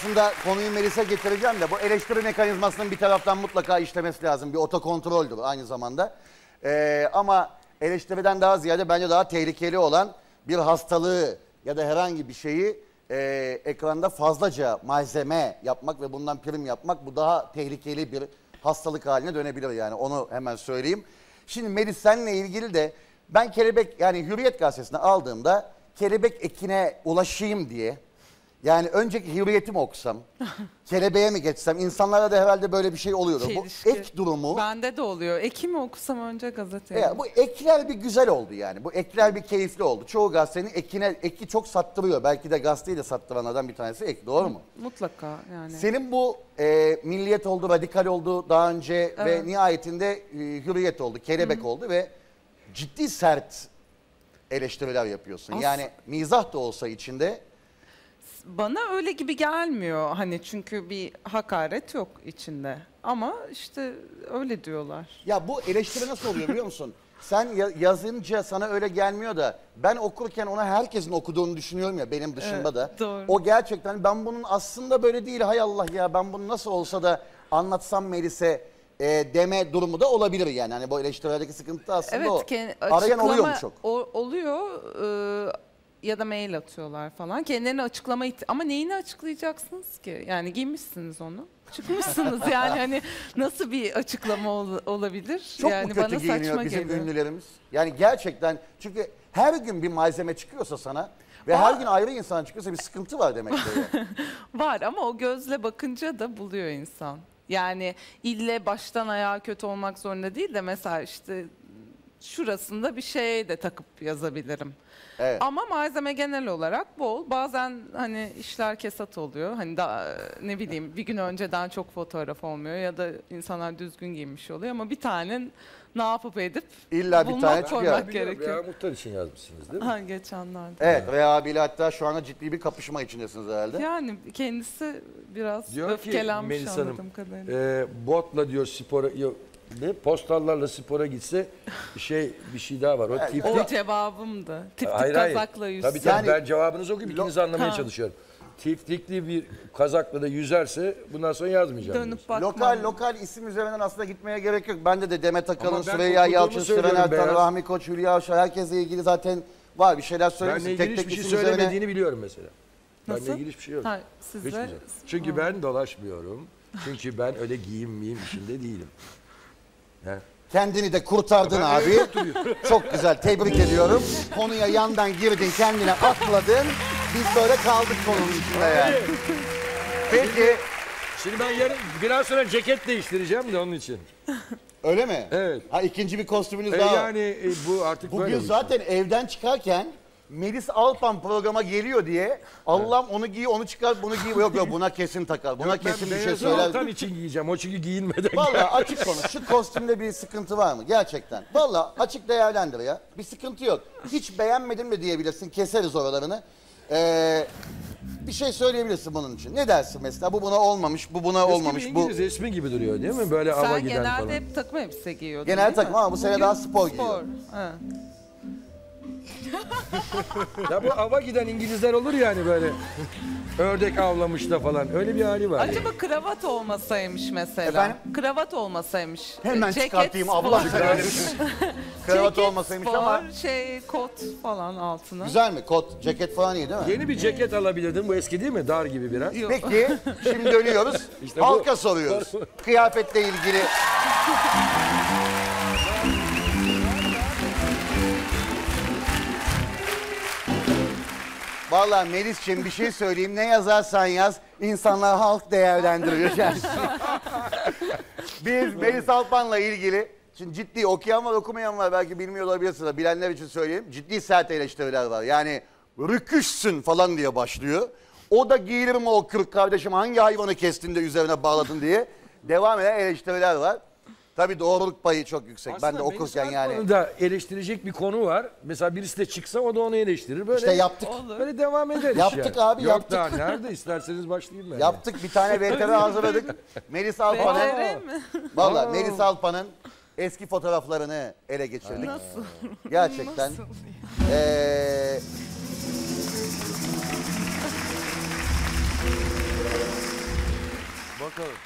Aslında konuyu Melis'e getireceğim de bu eleştiri mekanizmasının bir taraftan mutlaka işlemesi lazım. Bir otokontroldür aynı zamanda. Ee, ama eleştiriden daha ziyade bence daha tehlikeli olan bir hastalığı ya da herhangi bir şeyi e, ekranda fazlaca malzeme yapmak ve bundan prim yapmak bu daha tehlikeli bir hastalık haline dönebilir yani onu hemen söyleyeyim. Şimdi Melis seninle ilgili de ben kelebek yani Hürriyet gazetesini aldığımda kelebek ekine ulaşayım diye yani önceki hürriyetimi okusam, kelebeğe mi geçsem insanlara da herhalde böyle bir şey oluyordu. Bu Çelişki. ek durumu, Bende de oluyor. Ekimi okusam önce gazeteye. ya bu ekler bir güzel oldu yani. Bu ekler bir keyifli oldu. Çoğu gazetenin ekine, eki çok sattırıyor. Belki de gazeteyi de sattıranlardan bir tanesi ek doğru mu? Mutlaka yani. Senin bu e, milliyet oldu, radikal oldu daha önce ve Evet. nihayetinde e, hürriyet oldu, kelebek oldu ve ciddi sert eleştiriler yapıyorsun. As- Yani mizah da olsa içinde Bana öyle gibi gelmiyor hani çünkü bir hakaret yok içinde. Ama işte öyle diyorlar. Ya bu eleştiri nasıl oluyor biliyor musun? Sen ya- yazınca sana öyle gelmiyor da ben okurken ona herkesin okuduğunu düşünüyorum ya benim dışımda Evet, da. doğru. O gerçekten ben bunun aslında böyle değil hay Allah ya ben bunu nasıl olsa da anlatsam Melis'e e, deme durumu da olabilir yani. Hani bu eleştirilerdeki sıkıntı da aslında Evet, o. Arayan oluyor mu çok? o- oluyor e, ya da mail atıyorlar falan. Kendilerini açıklama ihti- ama neyini açıklayacaksınız ki? Yani giymişsiniz onu. Çıkmışsınız yani hani nasıl bir açıklama ol- olabilir? Çok yani mu kötü giyiniyor bizim ünlülerimiz? Yani gerçekten çünkü her gün bir malzeme çıkıyorsa sana ve her gün ayrı insan çıkıyorsa bir sıkıntı var demektir. yani. Var ama o gözle bakınca da buluyor insan. Yani ille baştan ayağa kötü olmak zorunda değil de mesela işte şurasında bir şey de takıp yazabilirim. Evet. Ama malzeme genel olarak bol. Bazen hani işler kesat oluyor. Hani da ne bileyim bir gün önceden çok fotoğraf olmuyor ya da insanlar düzgün giymiş oluyor ama bir tane ne yapıp edip İlla bir bulmak, tane çıkıyor. Biliyorum, gerekiyor. Muhtar için yazmışsınız değil mi? Ha geçenlerde. Evet Reha abiyle hatta şu anda ciddi bir kapışma içindesiniz herhalde. Yani kendisi biraz Diyor ki öfkelenmiş Hanım, anladığım kadarıyla. e, botla diyor spora, yok, ne postallarla spora gitse şey bir şey daha var. O tiplik. O cevabımdı. Hayır, hayır. kazakla yüz. Tabii tabii Yani- ben cevabınızı okuyayım ikinizi anlamaya Ha. çalışıyorum. Tiftikli bir kazakla da yüzerse bundan sonra yazmayacağım. Dönüp bakmam. Lokal lokal isim üzerinden aslında gitmeye gerek yok. Bende de Demet Akalın, Ama ben Süreyya okuduğumu Yalçın, Süren söylüyorum Ertan, beyaz. Rahmi Koç, Hülya Avşar herkesle ilgili zaten var bir şeyler söylemişsin. Benle ilgili hiçbir şey isim üzerine- söylemediğini biliyorum mesela. Nasıl? Benle ilgili hiçbir şey yok. Ha, sizle... Hiçbir şey. Çünkü ben dolaşmıyorum. Çünkü ben öyle giyim miyim işinde değilim. Kendini de kurtardın abi. Çok güzel tebrik ediyorum. Konuya yandan girdin kendine atladın. Biz böyle kaldık konunun içinde yani. Peki Şimdi ben yarın biraz sonra ceket değiştireceğim de onun için. öyle mi? Evet. Ha ikinci bir kostümünüz E daha var. yani e, bu artık böyle Bugün bir şey. zaten evden çıkarken Melis Alpan programa geliyor diye Allah'ım onu giy onu çıkar bunu giy yok yok buna kesin takar buna Yok, ben kesin bir şey söyler. altan için giyeceğim. O çünkü giyinmeden Vallahi açık konuş. Şu kostümde bir sıkıntı var mı? Gerçekten. Vallahi açık değerlendir ya. Bir sıkıntı yok. Hiç beğenmedim de diyebilirsin. Keseriz oralarını. Ee, bir şey söyleyebilirsin bunun için. Ne dersin mesela? Bu buna olmamış, bu buna Eski olmamış. bir Bu İngiliz resmi gibi duruyor değil mi? Böyle hava Sen giden genelde falan. hep takım elbise giyiyordun Genel takım ama bu sene daha spor giyiyor. Ha. Ya bu hava giden İngilizler olur yani böyle. Ördek avlamış da falan. Öyle bir hali var. Acaba kravat olmasaymış mesela. Efendim? Kravat olmasaymış. Hemen Ceket, çıkartayım spor. Allah söylesin. Kravat Ceket, olmasaymış spor, ama şey kot falan altına. güzel mi? Kot, ceket falan iyi değil mi? Yeni bir ceket alabilirdin. Bu eski değil mi? Dar gibi biraz. Yok. Peki şimdi dönüyoruz. İşte bu- Halka soruyoruz. Kıyafetle ilgili. Vallahi Melis'ciğim bir şey söyleyeyim. Ne yazarsan yaz. insanlar halk değerlendiriyor. Biz Melis Alpan'la ilgili Şimdi ciddi okuyan var okumayan var belki bilmiyor olabilirsiniz. Bilenler için söyleyeyim. Ciddi sert eleştiriler var. Yani rüküşsün falan diye başlıyor. O da giyilir mi o kırk kardeşim hangi hayvanı kestin de üzerine bağladın diye devam eden eleştiriler var. Tabii doğruluk payı çok yüksek. ben de Aslında okurken yani. Da eleştirecek bir konu var. Mesela birisi de çıksa o da onu eleştirir. Böyle, İşte yaptık. Böyle devam ederiz Yaptık yani. abi, Yok yaptık. daha nerede isterseniz başlayayım ben. Yaptık bir tane VTR hazırladık. Melis Alpan'ın BTR mi? Valla Melis Alpan'ın eski fotoğraflarını ele geçirdik. Nasıl? Gerçekten. Nasıl? Ee, bakalım.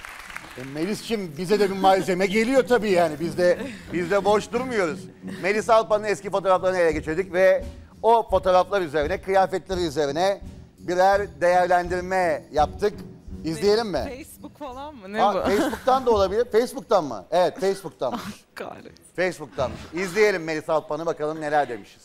E, Melis'ciğim bize de bir malzeme geliyor tabii yani. Biz de, biz de boş durmuyoruz. Melis Alpan'ın eski fotoğraflarını ele geçirdik ve o fotoğraflar üzerine, kıyafetleri üzerine birer değerlendirme yaptık. İzleyelim mi? Facebook falan mı? Ne Ha, bu? Facebook'tan da olabilir. Facebook'tan mı? Evet, Facebook'tanmış. Kahretsin. Facebook'tanmış. İzleyelim Melis Alpan'ı bakalım neler demişiz.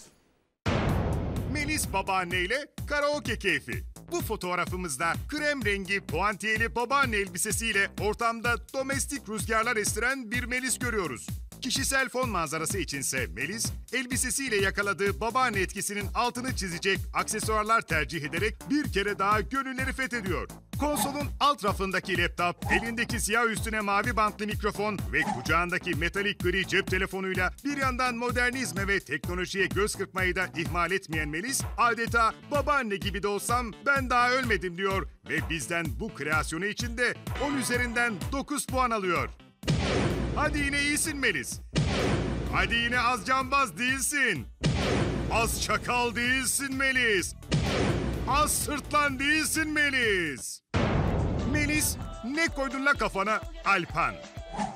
Melis babaanneyle karaoke keyfi. Bu fotoğrafımızda krem rengi puantiyeli babaanne elbisesiyle ortamda domestik rüzgarlar estiren bir Melis görüyoruz. Kişisel fon manzarası içinse Melis, elbisesiyle yakaladığı babaanne etkisinin altını çizecek aksesuarlar tercih ederek bir kere daha gönülleri fethediyor. Konsolun alt rafındaki laptop, elindeki siyah üstüne mavi bantlı mikrofon ve kucağındaki metalik gri cep telefonuyla bir yandan modernizme ve teknolojiye göz kırpmayı da ihmal etmeyen Melis, adeta babaanne gibi de olsam ben daha ölmedim diyor ve bizden bu kreasyonu için de 10 üzerinden 9 puan alıyor. Hadi yine iyisin Melis. Hadi yine az cambaz değilsin. Az çakal değilsin Melis. Az sırtlan değilsin Melis. Melis ne koydun la kafana Alpan?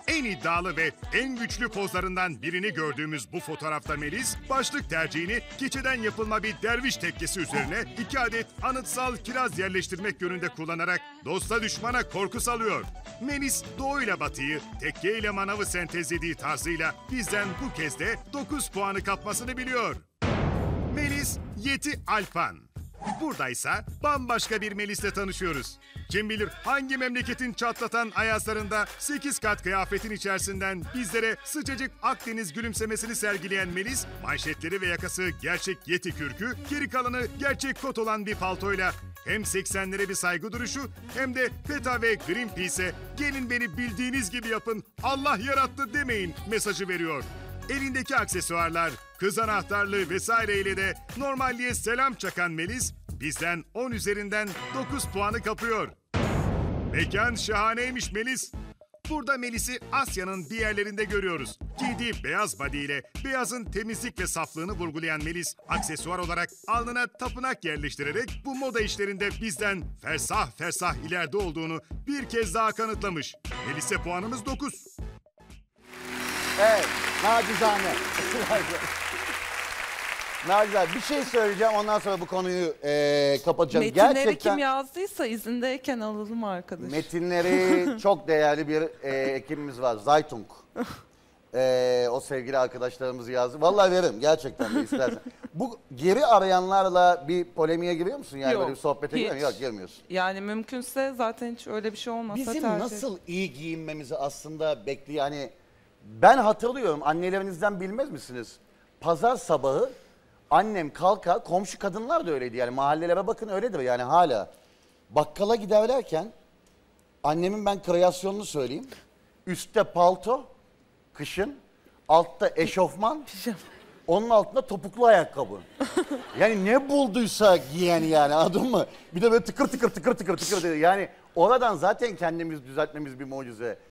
En iddialı ve en güçlü pozlarından birini gördüğümüz bu fotoğrafta Melis, başlık tercihini keçeden yapılma bir derviş tekkesi üzerine iki adet anıtsal kiraz yerleştirmek yönünde kullanarak dosta düşmana korku salıyor. Melis doğuyla batıyı, tekke ile manavı sentezlediği tarzıyla bizden bu kez de 9 puanı kapmasını biliyor. Melis Yeti Alpan. Buradaysa bambaşka bir Melis'le tanışıyoruz. Kim bilir hangi memleketin çatlatan ayazlarında 8 kat kıyafetin içerisinden bizlere sıcacık Akdeniz gülümsemesini sergileyen Melis, manşetleri ve yakası gerçek Yeti kürkü, geri kalanı gerçek kot olan bir paltoyla hem 80'lere bir saygı duruşu hem de PETA ve Greenpeace'e gelin beni bildiğiniz gibi yapın Allah yarattı demeyin mesajı veriyor. Elindeki aksesuarlar, kız anahtarlığı vesaireyle de normalliğe selam çakan Melis bizden 10 üzerinden 9 puanı kapıyor. Mekan şahaneymiş Melis. Burada Melis'i Asya'nın bir yerlerinde görüyoruz. Giydiği beyaz body ile beyazın temizlik ve saflığını vurgulayan Melis, aksesuar olarak alnına tapınak yerleştirerek bu moda işlerinde bizden fersah fersah ileride olduğunu bir kez daha kanıtlamış. Melis'e puanımız 9. Evet, nacizane. nacizane. Bir şey söyleyeceğim ondan sonra bu konuyu eee kapatacağım. Metinleri Gerçekten kim yazdıysa izindeyken alalım arkadaş. metinleri çok değerli bir eee, ekibimiz var. Zaytung. Eee, o sevgili arkadaşlarımız yazdı. Vallahi veririm gerçekten de istersen. bu geri arayanlarla bir polemiğe giriyor musun? Yani Yok, böyle bir sohbete giriyor musun? hiç. Yok girmiyorsun. Yani mümkünse zaten hiç öyle bir şey olmasa Bizim tercih nasıl iyi giyinmemizi aslında bekliyor. Yani ben hatırlıyorum annelerinizden bilmez misiniz? Pazar sabahı annem kalkar, komşu kadınlar da öyleydi yani mahallelere bakın öyledir yani hala. Bakkala giderlerken annemin ben kreasyonunu söyleyeyim. Üstte palto, kışın, altta eşofman, onun altında topuklu ayakkabı. Yani ne bulduysa giyen yani anladın mı? Bir de böyle tıkır tıkır tıkır tıkır tıkır dedi. Yani oradan zaten kendimiz düzeltmemiz bir mucize.